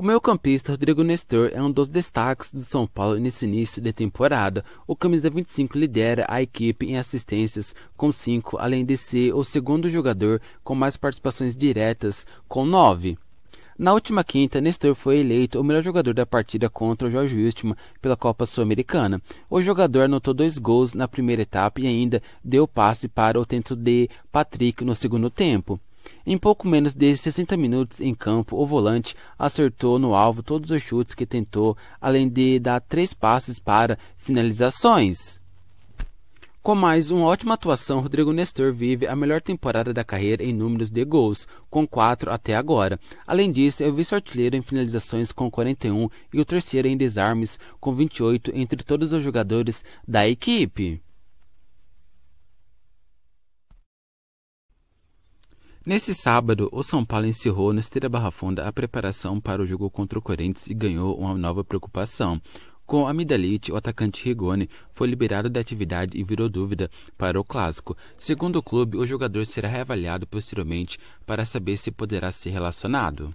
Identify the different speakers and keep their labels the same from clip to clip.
Speaker 1: O meio-campista Rodrigo Nestor é um dos destaques do São Paulo nesse início de temporada. O camisa 25 lidera a equipe em assistências com 5, além de ser o segundo jogador com mais participações diretas, com 9. Na última quinta, Nestor foi eleito o melhor jogador da partida contra o Jorge Wilstmann pela Copa Sul-Americana. O jogador anotou dois gols na primeira etapa e ainda deu passe para o tento de Patrick no segundo tempo. Em pouco menos de 60 minutos em campo, o volante acertou no alvo todos os chutes que tentou, além de dar três passes para finalizações. Com mais uma ótima atuação, Rodrigo Nestor vive a melhor temporada da carreira em números de gols, com quatro até agora. Além disso, é o vice-artilheiro em finalizações com 41 e o terceiro em desarmes com 28 entre todos os jogadores da equipe. Nesse sábado, o São Paulo encerrou no Esteira Barra Funda a preparação para o jogo contra o Corinthians e ganhou uma nova preocupação. Com a amidalite, o atacante Rigoni foi liberado da atividade e virou dúvida para o clássico. Segundo o clube, o jogador será reavaliado posteriormente para saber se poderá ser relacionado.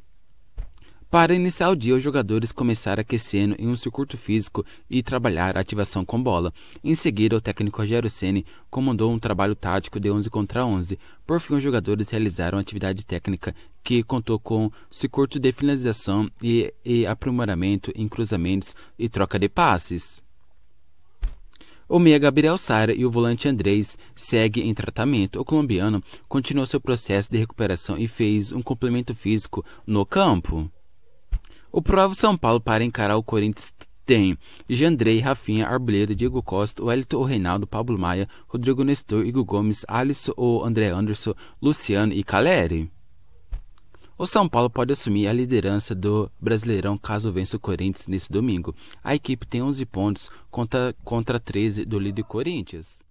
Speaker 1: Para iniciar o dia, os jogadores começaram aquecendo em um circuito físico e trabalhar a ativação com bola. Em seguida, o técnico Rogério Ceni comandou um trabalho tático de 11 contra 11. Por fim, os jogadores realizaram atividade técnica que contou com circuito de finalização e, e aprimoramento em cruzamentos e troca de passes. O meia Gabriel Sara e o volante Andrés seguem em tratamento. O colombiano continuou seu processo de recuperação e fez um complemento físico no campo. O provável São Paulo para encarar o Corinthians tem Jandrei, Rafinha, Arboleda, Diego Costa, Wellington, Reinaldo, Pablo Maia, Rodrigo Nestor, Igor Gomes, Alisson, o André Anderson, Luciano e Caleri. O São Paulo pode assumir a liderança do Brasileirão caso vença o Corinthians nesse domingo. A equipe tem 11 pontos contra, contra 13 do líder Corinthians.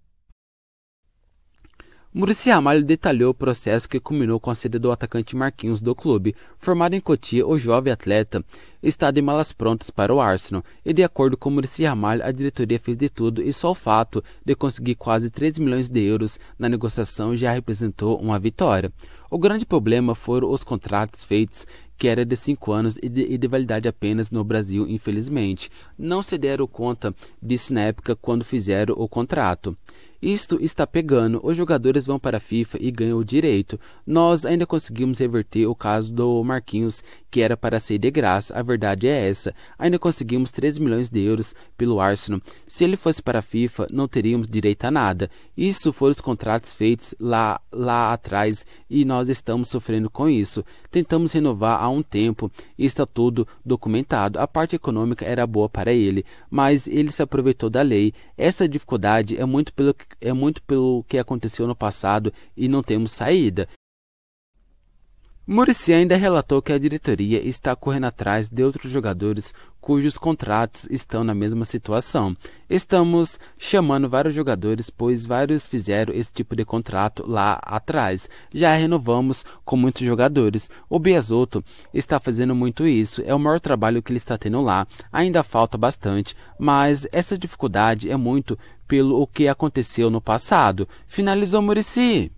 Speaker 1: Murici Ramalho detalhou o processo que culminou com a saída do atacante Marquinhos do clube. Formado em Cotia, o jovem atleta está de malas prontas para o Arsenal, e de acordo com Murici Ramalho, a diretoria fez de tudo e só o fato de conseguir quase 3 milhões de euros na negociação já representou uma vitória. O grande problema foram os contratos feitos que era de 5 anos e de, e de, validade apenas no Brasil, infelizmente. Não se deram conta disso na época quando fizeram o contrato. Isto está pegando. Os jogadores vão para a FIFA e ganham o direito. Nós ainda conseguimos reverter o caso do Marquinhos, que era para ser de graça. A verdade é essa. Ainda conseguimos 13 milhões de euros pelo Arsenal. Se ele fosse para a FIFA, não teríamos direito a nada. Isso foram os contratos feitos lá, lá atrás e nós estamos sofrendo com isso. Tentamos renovar há um tempo e está tudo documentado. A parte econômica era boa para ele, mas ele se aproveitou da lei. Essa dificuldade é muito pelo é muito pelo que aconteceu no passado e não temos saída. Murici ainda relatou que a diretoria está correndo atrás de outros jogadores cujos contratos estão na mesma situação. Estamos chamando vários jogadores, pois vários fizeram esse tipo de contrato lá atrás. Já renovamos com muitos jogadores. O Biasotto está fazendo muito isso, é o maior trabalho que ele está tendo lá. Ainda falta bastante, mas essa dificuldade é muito pelo que aconteceu no passado. Finalizou Murici.